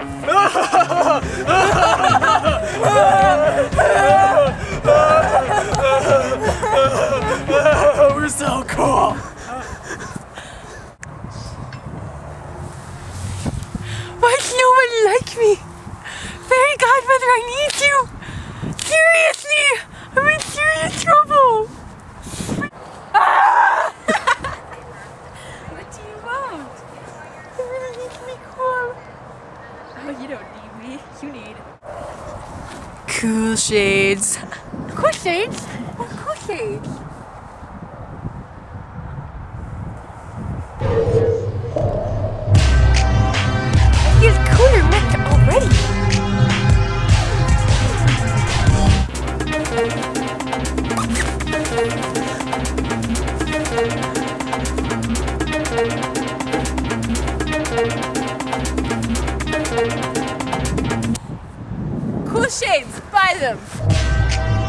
We're so cool. Why does no one like me? Fairy Godmother, I need you. Seriously, I'm in serious trouble. What do you want? Really need. Cool shades. Cool shades? What cool shades? Feels cooler already. Shades, buy them.